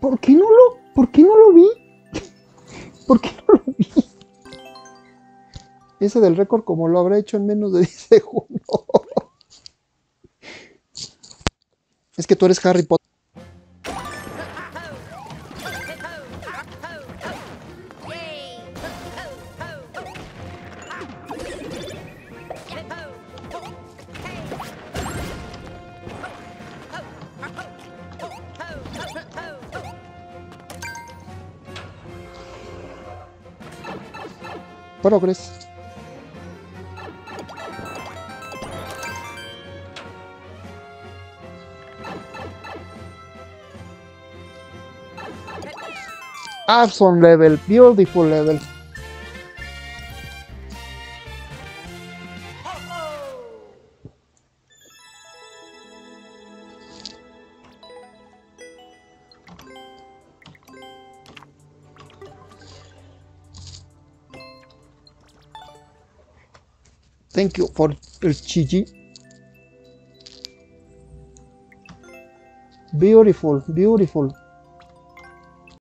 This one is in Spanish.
¿Por qué no lo, por qué no lo vi? ¿Por qué no lo vi? Ese del récord como lo habrá hecho en menos de 10 segundos. Es que tú eres Harry Potter. Progress. Awesome level, beautiful level. Thank you for chichi. Beautiful, beautiful.